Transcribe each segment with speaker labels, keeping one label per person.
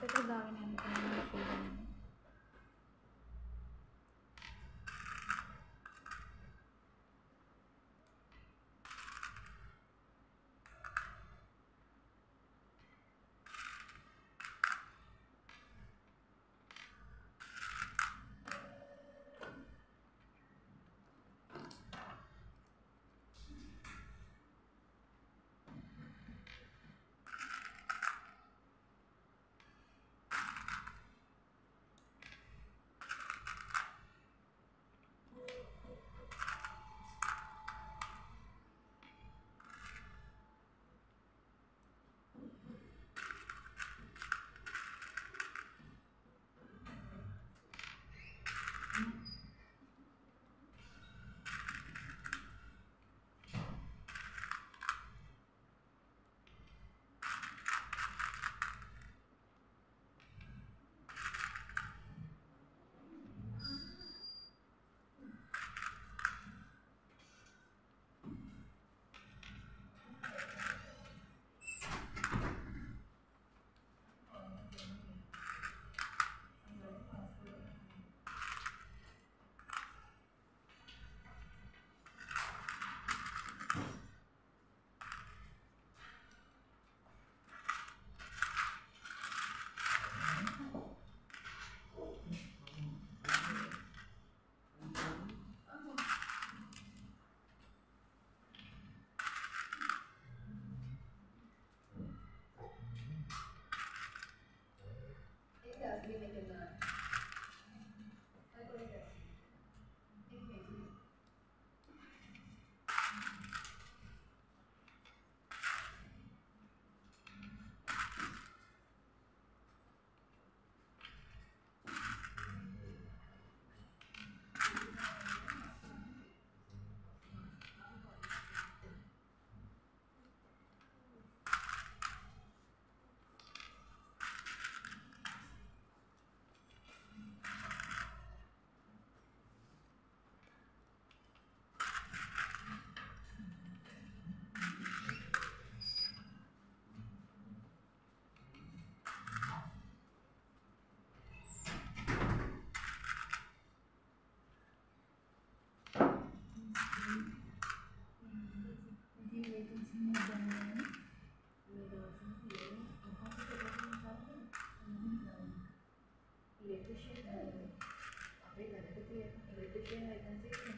Speaker 1: Pero gawin natin.
Speaker 2: be making the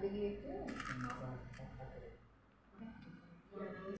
Speaker 2: ज़िंदगी एक